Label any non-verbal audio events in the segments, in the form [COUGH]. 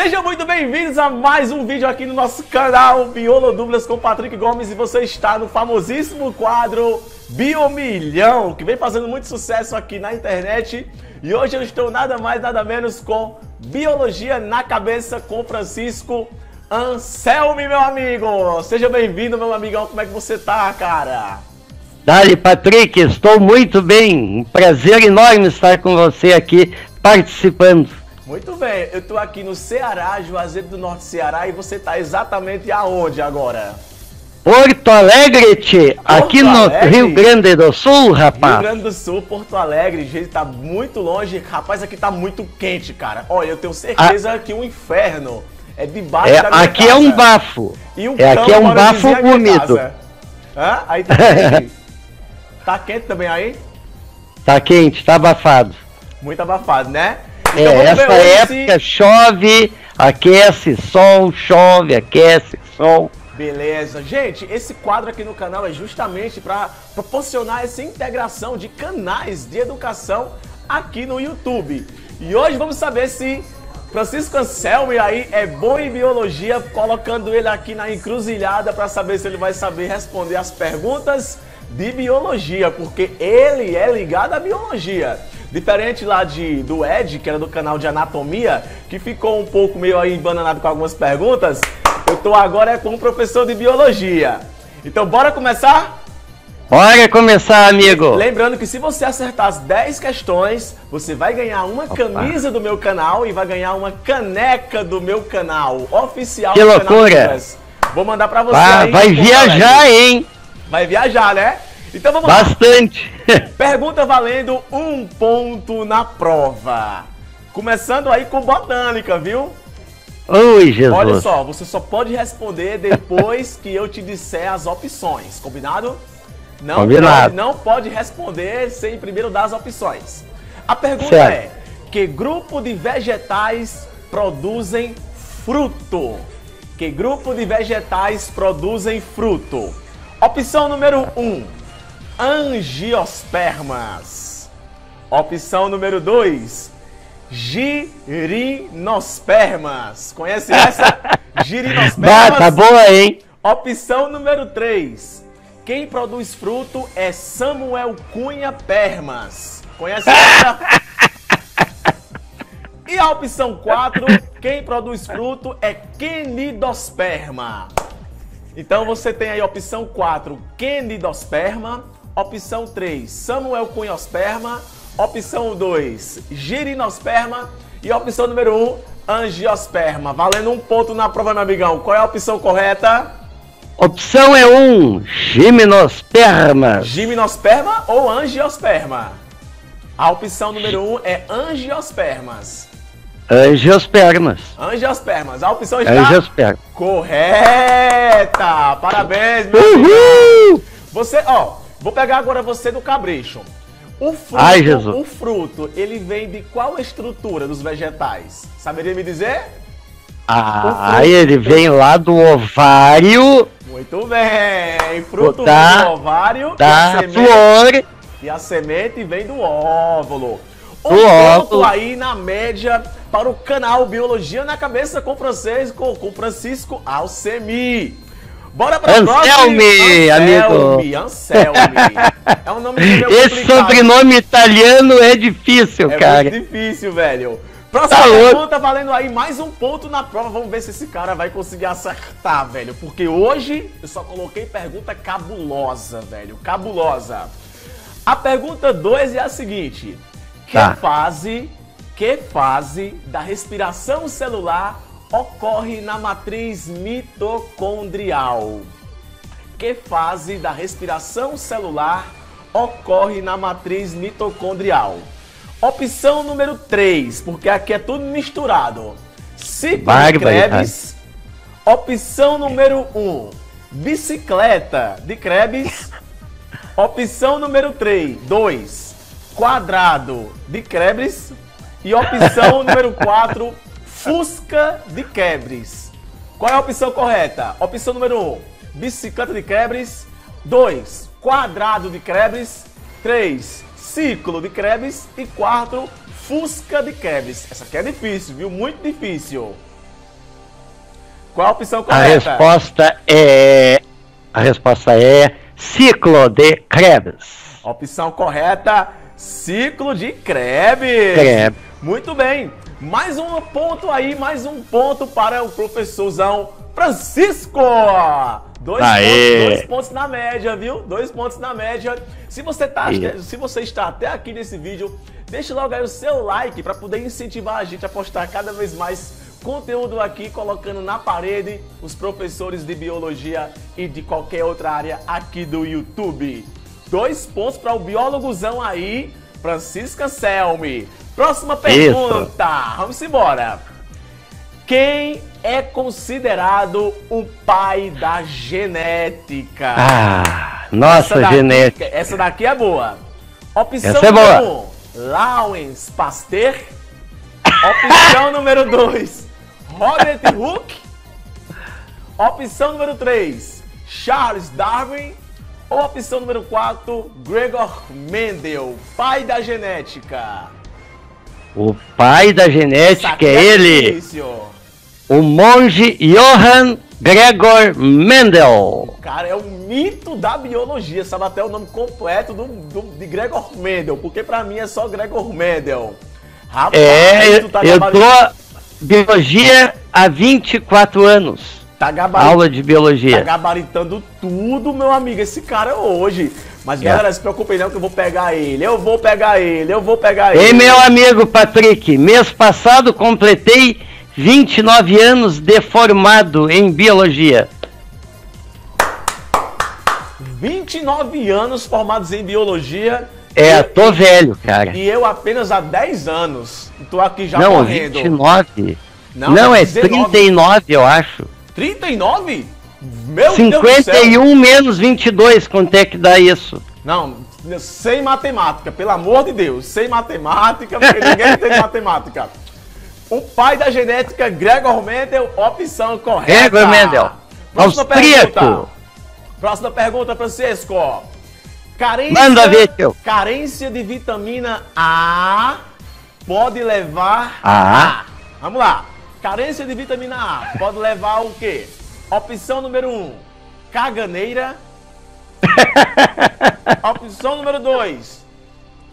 Sejam muito bem-vindos a mais um vídeo aqui no nosso canal Biolodublas com Patrick Gomes e você está no famosíssimo quadro Biomilhão, que vem fazendo muito sucesso aqui na internet. E hoje eu estou nada mais nada menos com Biologia na Cabeça com Francisco Anselmi, meu amigo. Seja bem-vindo, meu amigão. Como é que você tá, cara? Dali, Patrick, estou muito bem. Um prazer enorme estar com você aqui participando. Muito bem, eu estou aqui no Ceará, Juazeiro do Norte, Ceará, e você está exatamente aonde agora? Porto Alegre, tchê. aqui Alegre? no Rio Grande do Sul, rapaz. Rio Grande do Sul, Porto Alegre, gente, tá muito longe. Rapaz, aqui tá muito quente, cara. Olha, eu tenho certeza ah. que o inferno é debaixo é, da minha Aqui casa. é um bafo. E um é, aqui é um bafo úmido. Hã? Aí tá quente. [LAUGHS] tá quente também aí? Tá quente, tá abafado. Muito abafado, né? É, então, essa época chove, aquece, sol, chove, aquece, sol. Beleza. Gente, esse quadro aqui no canal é justamente para proporcionar essa integração de canais de educação aqui no YouTube. E hoje vamos saber se Francisco Anselmo aí é bom em biologia, colocando ele aqui na encruzilhada para saber se ele vai saber responder as perguntas de biologia, porque ele é ligado à biologia. Diferente lá de, do Ed, que era do canal de anatomia, que ficou um pouco meio aí embananado com algumas perguntas, eu tô agora com um professor de biologia. Então bora começar? Bora começar, amigo! Lembrando que se você acertar as 10 questões, você vai ganhar uma Opa. camisa do meu canal e vai ganhar uma caneca do meu canal oficial. Que loucura! Vou mandar pra você aí. Vai viajar, hein? Vai viajar, né? Então vamos Bastante. lá. Bastante. [LAUGHS] Pergunta valendo um ponto na prova. Começando aí com botânica, viu? Oi, Jesus. Olha só, você só pode responder depois que eu te disser as opções, combinado? Não, combinado. Não, não pode responder sem primeiro dar as opções. A pergunta certo. é: que grupo de vegetais produzem fruto? Que grupo de vegetais produzem fruto? Opção número 1, um, angiospermas. Opção número 2, girinospermas. Conhece essa? [LAUGHS] girinospermas. tá boa, hein? Opção número 3, quem produz fruto é Samuel Cunha Permas. Conhece essa? [LAUGHS] E a opção 4, quem produz fruto é Kenidosperma. Então você tem aí a opção 4, Kenidosperma. Opção 3, Samuel Cunhosperma. Opção 2, Girinosperma. E opção número 1, Angiosperma. Valendo um ponto na prova, meu amigão. Qual é a opção correta? Opção é 1, Gimnosperma. Gimnosperma ou Angiosperma? A opção número 1 é Angiospermas. Angiospermas. Angiospermas. A opção está Angiospermas. correta. Parabéns, meu Uhul! Você, ó, vou pegar agora você do capricho. O fruto, Ai, Jesus. o fruto, ele vem de qual estrutura dos vegetais? Saberia me dizer? Ah, ele vem lá do ovário. Muito bem. Fruto da, do ovário. Da e flor. E a semente vem do óvulo. Um do óvulo. aí na média para o canal Biologia na Cabeça com Francisco, com Francisco Alcemi. Bora para Anselmi, amigo. Anselmi. É um nome meio Esse sobrenome italiano é difícil, é cara. É difícil, velho. Próxima tá pergunta, valendo aí mais um ponto na prova. Vamos ver se esse cara vai conseguir acertar, velho. Porque hoje eu só coloquei pergunta cabulosa, velho. Cabulosa. A pergunta 2 é a seguinte: Que tá. fase que fase da respiração celular ocorre na matriz mitocondrial? Que fase da respiração celular ocorre na matriz mitocondrial? Opção número 3, porque aqui é tudo misturado. Ciclo de Krebs. Opção número 1, um, bicicleta de Krebs. [LAUGHS] Opção número 3, 2, quadrado de Krebs. E opção [LAUGHS] número 4, Fusca de Quebres. Qual é a opção correta? Opção número 1, bicicleta de Quebres. 2, quadrado de Krebs. 3, ciclo de Krebs. E 4, Fusca de Krebs. Essa aqui é difícil, viu? Muito difícil. Qual a opção correta? A resposta é. A resposta é ciclo de Krebs. Opção correta, ciclo de Krebs. Krebs. Muito bem. Mais um ponto aí, mais um ponto para o professorzão Francisco. Dois pontos, dois pontos, na média, viu? Dois pontos na média. Se você, tá, se você está até aqui nesse vídeo, deixe logo aí o seu like para poder incentivar a gente a postar cada vez mais conteúdo aqui, colocando na parede os professores de biologia e de qualquer outra área aqui do YouTube. Dois pontos para o biólogozão aí, Francisca Selmi. Próxima pergunta. Isso. Vamos embora. Quem é considerado o pai da genética? Ah, nossa essa daqui, genética. Essa daqui é boa. Opção essa é boa. 1, Lawrence Pasteur. Opção [LAUGHS] número 2, Robert Hooke. Opção número 3, Charles Darwin. Ou opção número 4, Gregor Mendel, pai da genética. O pai da genética é, é ele. O monge Johann Gregor Mendel. Cara, é o mito da biologia, sabe até o nome completo do, do de Gregor Mendel, porque para mim é só Gregor Mendel. Rapaz, é, tá eu tô biologia há 24 anos. Tá gabarit... Aula de biologia. Tá gabaritando tudo, meu amigo, esse cara hoje. Mas, é. galera, se preocupem não que eu vou pegar ele. Eu vou pegar ele, eu vou pegar ele. Ei, meu amigo Patrick, mês passado completei 29 anos de formado em biologia. 29 anos formados em biologia. É, tô velho, cara. E eu apenas há 10 anos. Tô aqui já Não, correndo. 29. Não, Não é 39, eu acho. 39? Meu 51 menos 22, quanto é que dá isso? Não, sem matemática, pelo amor de Deus, sem matemática, porque ninguém tem [LAUGHS] matemática. O pai da genética, Gregor Mendel, opção correta. Gregor Mendel. Próxima Austríaco. pergunta. Próxima pergunta, Francisco. Carência, Manda ver, teu. carência de vitamina A pode levar a... a. Vamos lá. Carência de vitamina A pode levar o quê? Opção número 1, um, caganeira. [LAUGHS] Opção número 2,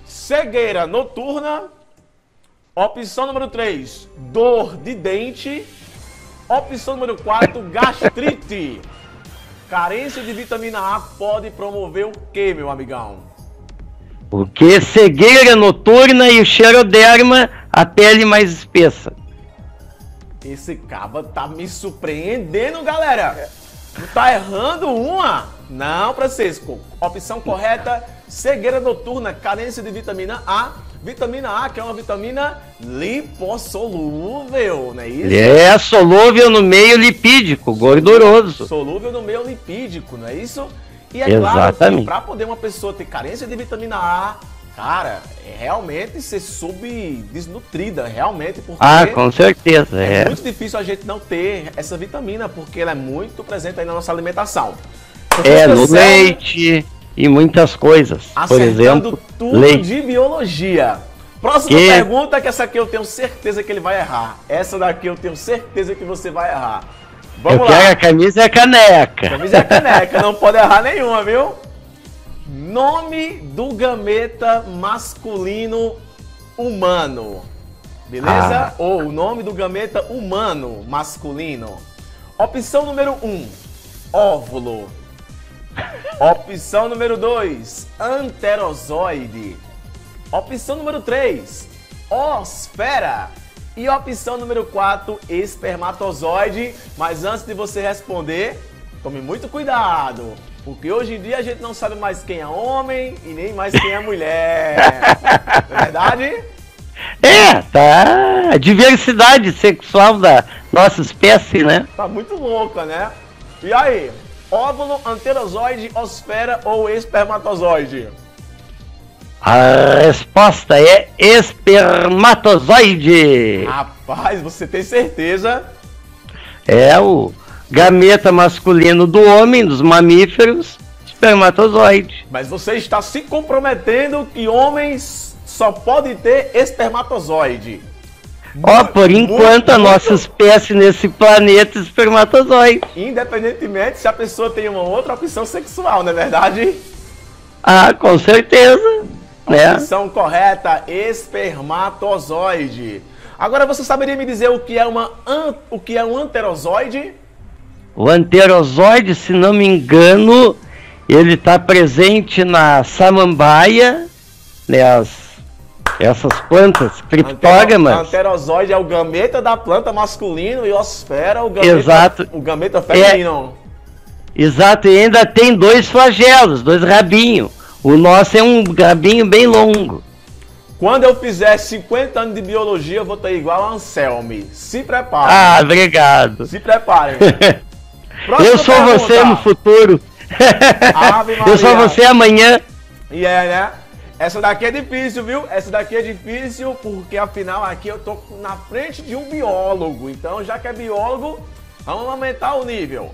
cegueira noturna. Opção número 3, dor de dente. Opção número 4, gastrite. Carência de vitamina A pode promover o que, meu amigão? O que? Cegueira noturna e o xeroderma, a pele mais espessa. Esse caba tá me surpreendendo, galera. Não tá errando uma? Não, Francisco. Opção correta, cegueira noturna, carência de vitamina A. Vitamina A, que é uma vitamina lipossolúvel, não é isso? É, solúvel no meio lipídico, gorduroso. Solúvel no meio lipídico, não é isso? E é Exatamente. claro que para poder uma pessoa ter carência de vitamina A, Cara, é realmente ser subdesnutrida, realmente, porque ah, com certeza, é, é muito difícil a gente não ter essa vitamina, porque ela é muito presente aí na nossa alimentação. é, no leite e muitas coisas. Por exemplo, tudo leite. de biologia. Próxima que... pergunta, que essa aqui eu tenho certeza que ele vai errar. Essa daqui eu tenho certeza que você vai errar. Vamos eu lá. Quero a camisa é a caneca. A camisa é a caneca, não pode errar nenhuma, viu? Nome do gameta masculino humano. Beleza? Ah. Ou o nome do gameta humano masculino. Opção número 1, um, óvulo. [LAUGHS] Opção número 2, anterozoide. Opção número 3, osfera. E opção número 4, espermatozoide. Mas antes de você responder, tome muito cuidado. Porque hoje em dia a gente não sabe mais quem é homem e nem mais quem é mulher. [LAUGHS] não é verdade? É, tá. A diversidade sexual da nossa espécie, né? Tá muito louca, né? E aí? Óvulo, anterozoide, osfera ou espermatozoide? A resposta é espermatozoide. Rapaz, você tem certeza? É o gameta masculino do homem, dos mamíferos, espermatozoide. Mas você está se comprometendo que homens só podem ter espermatozoide. Ó, oh, por enquanto a nossa espécie nesse planeta é espermatozoide. Independentemente se a pessoa tem uma outra opção sexual, não é verdade? Ah, com certeza. Né? Opção correta, espermatozoide. Agora você saberia me dizer o que é uma o que é um anterozoide? O anterozoide, se não me engano, ele está presente na samambaia, né, as, essas plantas criptógamas. Anterozoide é o gameta da planta masculino e osfera o gameta, Exato. O gameta feminino. É, exato, e ainda tem dois flagelos, dois rabinhos. O nosso é um rabinho bem longo. Quando eu fizer 50 anos de biologia, eu vou estar igual a Anselme. Se prepare. Ah, obrigado. Se prepare. [LAUGHS] eu sou pergunta. você no futuro. [LAUGHS] eu sou você amanhã. E é, né? Essa daqui é difícil, viu? Essa daqui é difícil porque afinal aqui eu tô na frente de um biólogo. Então, já que é biólogo, vamos aumentar o nível.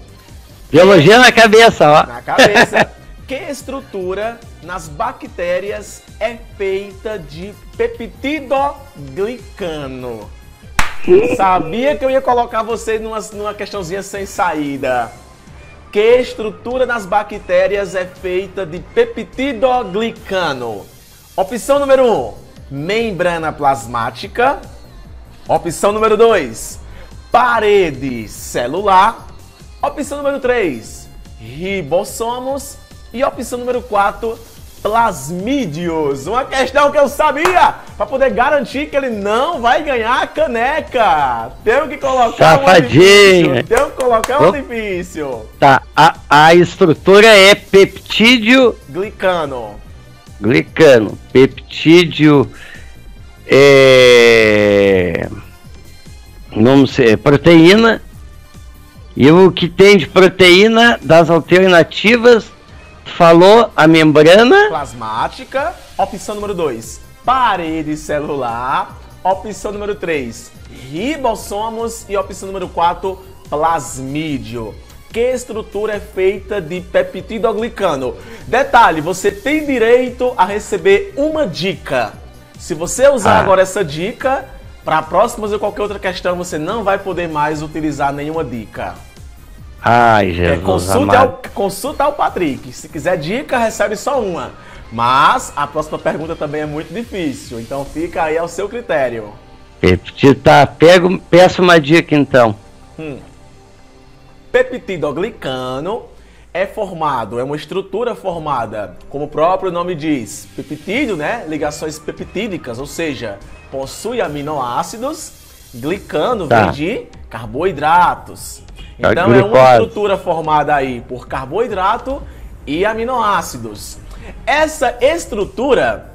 Biologia na cabeça, ó. Na cabeça. [LAUGHS] que estrutura nas bactérias é feita de peptidoglicano? Sabia que eu ia colocar você numa, numa questãozinha sem saída. Que estrutura nas bactérias é feita de peptidoglicano? Opção número 1, um, membrana plasmática. Opção número 2, parede celular. Opção número 3, ribossomos. E opção número 4, plasmídeos. Uma questão que eu sabia para poder garantir que ele não vai ganhar a caneca. Tenho que colocar Safadinho. um Tenho que colocar um difícil. Tá, a, a estrutura é peptídeo glicano. Glicano, peptídeo é não sei, proteína. E o que tem de proteína das alternativas falou a membrana plasmática. Opção número 2, parede celular. Opção número 3, ribossomos. E opção número 4, plasmídio. Que estrutura é feita de peptidoglicano? Detalhe, você tem direito a receber uma dica. Se você usar ah. agora essa dica, para próximas ou qualquer outra questão, você não vai poder mais utilizar nenhuma dica. Ai, é, Jesus. É, consulta, ao, consulta ao Patrick. Se quiser dica, recebe só uma. Mas a próxima pergunta também é muito difícil, então fica aí ao seu critério. Tá, pego, peço uma dica então. Hum. Peptidoglicano é formado, é uma estrutura formada, como o próprio nome diz, peptídeo, né? Ligações peptídicas, ou seja, possui aminoácidos, glicano tá. vem de carboidratos. Então é uma estrutura formada aí por carboidrato e aminoácidos. Essa estrutura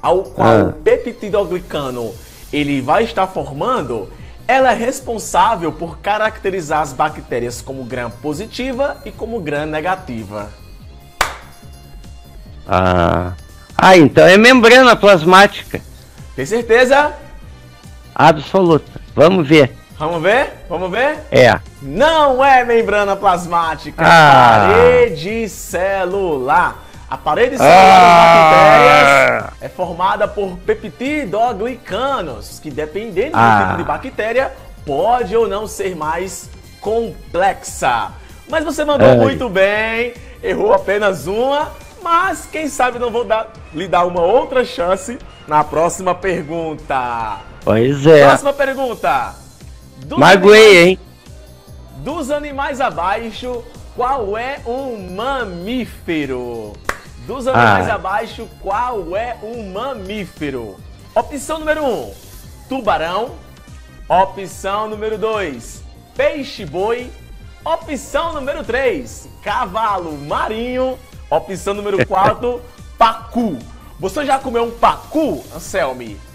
ao qual ah. o peptidoglicano ele vai estar formando, ela é responsável por caracterizar as bactérias como gram positiva e como gram negativa. Ah, ah então é membrana plasmática. Tem certeza? Absoluta. Vamos ver. Vamos ver? Vamos ver? É. Não é membrana plasmática, ah. parede celular. A parede celular ah. das bactérias é formada por peptidoglicanos, que dependendo ah. do tipo de bactéria, pode ou não ser mais complexa. Mas você mandou é. muito bem, errou apenas uma, mas quem sabe não vou dar, lhe dar uma outra chance na próxima pergunta. Pois é. Próxima pergunta. Dos Magoei, animais, hein? Dos animais abaixo, qual é um mamífero? Dos animais ah. abaixo, qual é um mamífero? Opção número 1, um, tubarão. Opção número 2, peixe-boi. Opção número 3, cavalo marinho. Opção número 4, [LAUGHS] pacu. Você já comeu um pacu, Anselmi?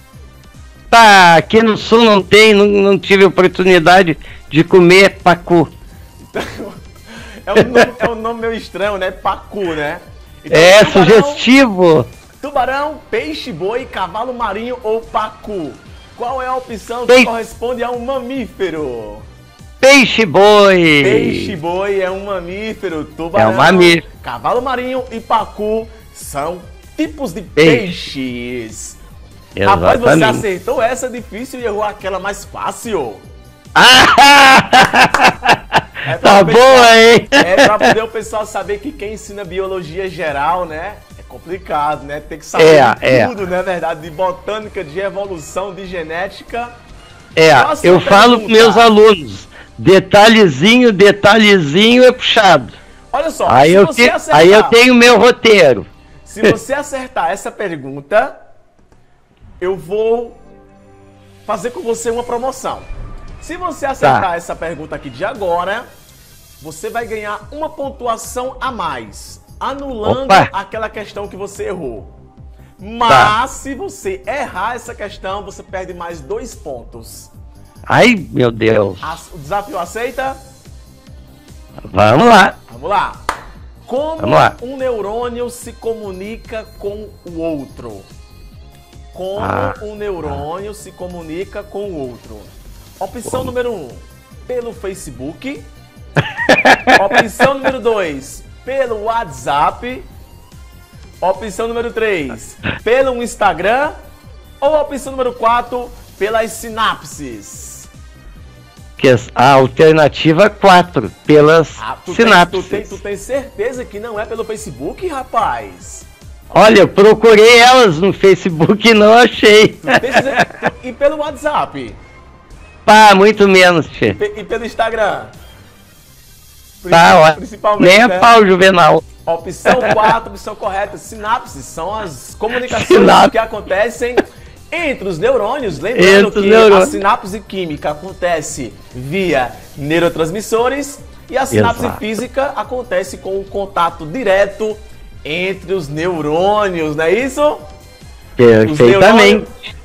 Tá, aqui no sul não tem, não, não tive oportunidade de comer pacu. é, um nome, é um nome meio estranho, né? Pacu, né? Então, é, tubarão, sugestivo. Tubarão, peixe, boi, cavalo marinho ou pacu? Qual é a opção que corresponde a um mamífero? Peixe boi. Peixe boi é um mamífero. Tubarão, é um mamífero. Cavalo marinho e pacu são tipos de peixe. peixes. Rapaz, você acertou essa difícil e errou aquela mais fácil. [LAUGHS] é tá boa, hein? É pra poder o pessoal saber que quem ensina biologia geral, né? É complicado, né? Tem que saber é, tudo, é. né? Verdade, de botânica, de evolução, de genética. É, Nossa, eu falo com meus alunos, detalhezinho, detalhezinho é puxado. Olha só, aí eu, te, acertar, aí eu tenho meu roteiro. Se você acertar essa pergunta, eu vou fazer com você uma promoção. Se você acertar tá. essa pergunta aqui de agora, você vai ganhar uma pontuação a mais, anulando Opa. aquela questão que você errou. Mas tá. se você errar essa questão, você perde mais dois pontos. Ai, meu Deus. O desafio aceita? Vamos lá. Vamos lá. Como Vamos lá. um neurônio se comunica com o outro? Como ah, um neurônio ah. se comunica com o outro? Opção Como? número 1, um, pelo Facebook. [LAUGHS] Opção número 2, pelo WhatsApp. Opção número 3, pelo Instagram. Ou opção número 4, pelas sinapses que a alternativa 4, pelas ah, tu sinapses. Tem, tu, tem, tu tem certeza que não é pelo Facebook, rapaz? Olha, eu procurei elas no Facebook e não achei. e pelo WhatsApp? Pá, muito menos, tchê. E pelo Instagram? Tá, ó. Principalmente, Nem a né? pau, Juvenal. Opção [LAUGHS] 4, opção correta. Sinapses são as comunicações Sinapse. que acontecem entre os neurônios, lembrando Entre que neurônios. a sinapse química acontece via neurotransmissores e a sinapse Exato. física acontece com o contato direto entre os neurônios, não é isso? Perfeitamente.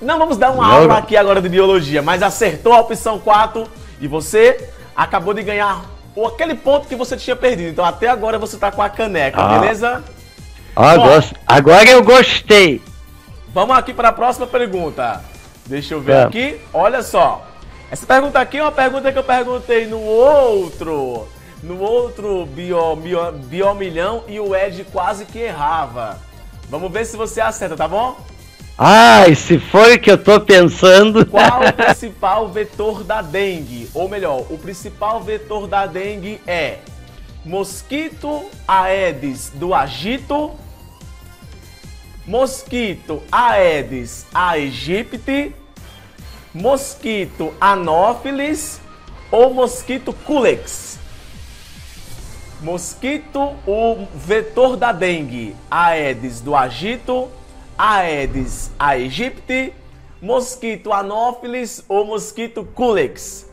Não vamos dar uma aula aqui agora de biologia, mas acertou a opção 4 e você acabou de ganhar aquele ponto que você tinha perdido. Então até agora você está com a caneca, ah. beleza? Ah, Bom, agora eu gostei. Vamos aqui para a próxima pergunta. Deixa eu ver é. aqui. Olha só. Essa pergunta aqui é uma pergunta que eu perguntei no outro. No outro bio, bio, biomilhão e o Ed quase que errava. Vamos ver se você acerta, tá bom? Ai, se for o que eu tô pensando. Qual o [LAUGHS] principal vetor da dengue? Ou melhor, o principal vetor da dengue é mosquito Aedes do Agito Mosquito Aedes aegypti, Mosquito Anopheles ou Mosquito Culex? Mosquito, o vetor da dengue, Aedes do Agito, Aedes aegypti, Mosquito Anopheles ou Mosquito Culex?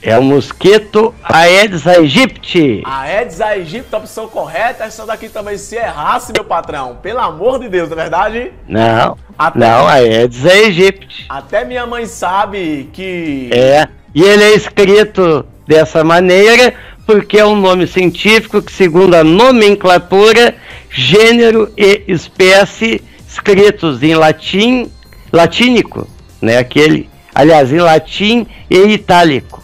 É o mosquito Aedes aegypti. Aedes aegypti, opção correta. Essa daqui também se errasse, meu patrão. Pelo amor de Deus, não é verdade? Não. Até, não, Aedes aegypti. Até minha mãe sabe que. É. E ele é escrito dessa maneira porque é um nome científico que, segundo a nomenclatura, gênero e espécie escritos em latim, latínico, né? Aquele, aliás, em latim e itálico.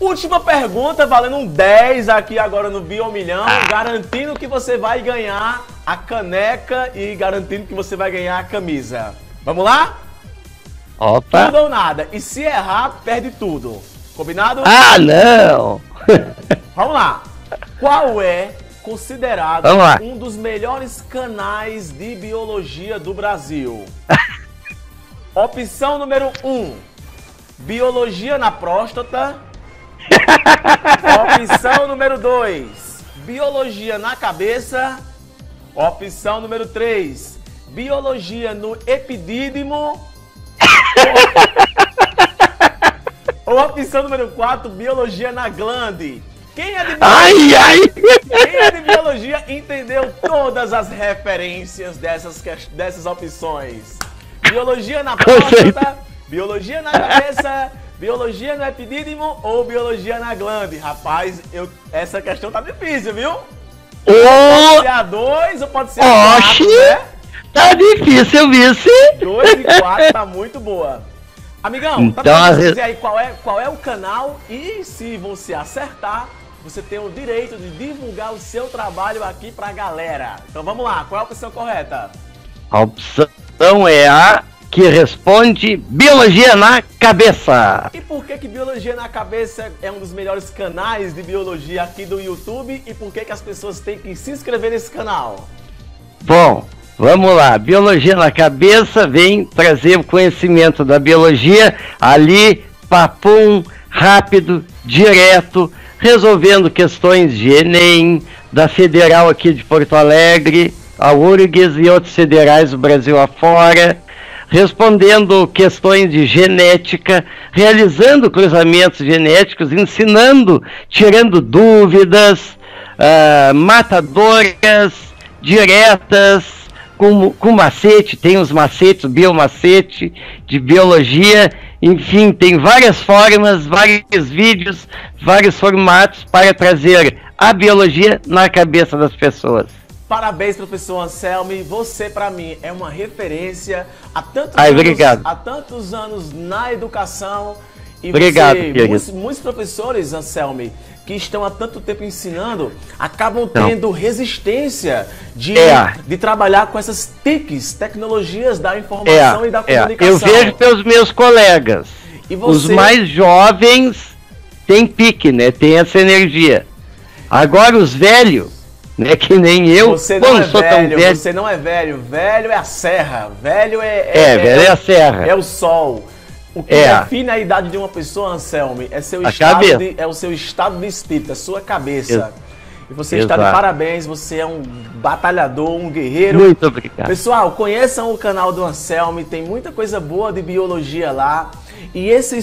Última pergunta, valendo um 10 aqui agora no Biomilhão, ah. garantindo que você vai ganhar a caneca e garantindo que você vai ganhar a camisa. Vamos lá? Opa! Tudo ou nada. E se errar, perde tudo. Combinado? Ah, não! [LAUGHS] Vamos lá. Qual é considerado um dos melhores canais de biologia do Brasil? [LAUGHS] Opção número 1. Um, biologia na próstata. [LAUGHS] Opção número 2, biologia na cabeça. Opção número 3, biologia no epidídimo. Opção número 4, biologia na glande. Quem é de biologia, ai, ai. Quem é de biologia entendeu todas as referências dessas, dessas opções. Biologia na próstata, biologia na cabeça, Biologia no epidídimo ou biologia na glande? Rapaz, eu, essa questão tá difícil, viu? Oh. Pode ser a 2 ou pode ser a 4, né? Tá difícil, vice. 2 e 4 tá muito boa. Amigão, então, tá dizer aí qual é, qual é o canal e se você acertar, você tem o direito de divulgar o seu trabalho aqui pra galera. Então vamos lá, qual é a opção correta? A opção é a que responde Biologia na Cabeça. E por que que Biologia na Cabeça é um dos melhores canais de biologia aqui do YouTube e por que que as pessoas têm que se inscrever nesse canal? Bom, vamos lá. Biologia na Cabeça vem trazer o conhecimento da biologia ali, papum, rápido, direto, resolvendo questões de Enem, da Federal aqui de Porto Alegre, a URGS e outros federais do Brasil afora respondendo questões de genética, realizando cruzamentos genéticos, ensinando, tirando dúvidas, uh, matadoras, diretas, com, com macete, tem os macetes, biomacete de biologia, enfim, tem várias formas, vários vídeos, vários formatos para trazer a biologia na cabeça das pessoas. Parabéns, professor Anselmi. Você, para mim, é uma referência há tantos, Ai, anos, há tantos anos na educação. E obrigado, você, muitos, muitos, professores, Anselmi, que estão há tanto tempo ensinando, acabam tendo Não. resistência de, é. de trabalhar com essas TICs, tecnologias da informação é. e da é. comunicação. Eu vejo pelos meus colegas. Você... Os mais jovens têm pique, né? Tem essa energia. Agora os velhos né? Que nem eu. Você não, é velho, velho, você não é velho. Velho é a serra. Velho é. É, é velho é, é a serra. É o sol. O que é. define a idade de uma pessoa, Anselme, é seu a estado de, é o seu estado de espírito, a sua cabeça. E você Exato. está de parabéns, você é um batalhador, um guerreiro. Muito obrigado. Pessoal, conheçam o canal do Anselme, tem muita coisa boa de biologia lá. E esse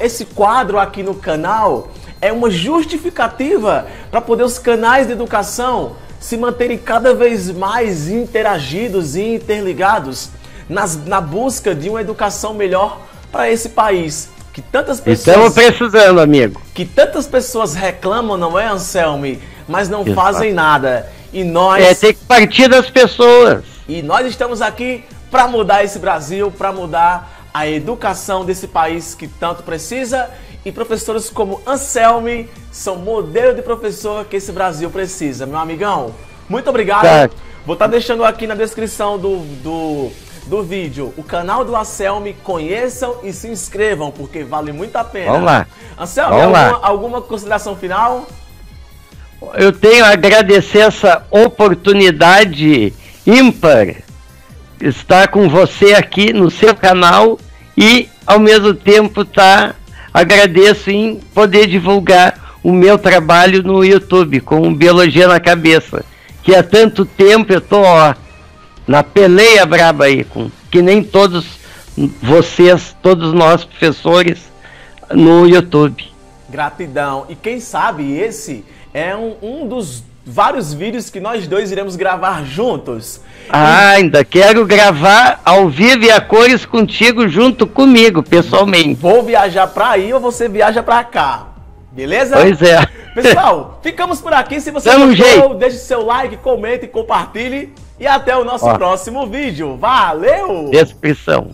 esse quadro aqui no canal é uma justificativa para poder os canais de educação se manterem cada vez mais interagidos e interligados nas, na busca de uma educação melhor para esse país. Que tantas pessoas. Estamos precisando, amigo. Que tantas pessoas reclamam, não é, Anselme? Mas não Exato. fazem nada. E nós. É, tem que partir das pessoas. E nós estamos aqui para mudar esse Brasil, para mudar a educação desse país que tanto precisa e professores como Anselme são modelo de professor que esse Brasil precisa. Meu amigão, muito obrigado. Tá. Vou estar tá deixando aqui na descrição do, do, do vídeo o canal do Anselme. Conheçam e se inscrevam, porque vale muito a pena. Vamos lá. Anselme, Vamos alguma, lá. alguma consideração final? Eu tenho a agradecer essa oportunidade ímpar estar com você aqui no seu canal e ao mesmo tempo tá agradeço em poder divulgar o meu trabalho no YouTube com Biologia na Cabeça. Que há tanto tempo eu tô ó, na peleia braba aí, com, que nem todos vocês, todos nós professores, no YouTube. Gratidão. E quem sabe esse é um, um dos vários vídeos que nós dois iremos gravar juntos. Ah, e... ainda quero gravar ao vivo e a cores contigo junto comigo, pessoalmente. Vou viajar para aí ou você viaja para cá. Beleza? Pois é. Pessoal, ficamos por aqui. Se você Tamo gostou, jeito. deixe seu like, comente, compartilhe. E até o nosso Ó. próximo vídeo. Valeu! Descrição.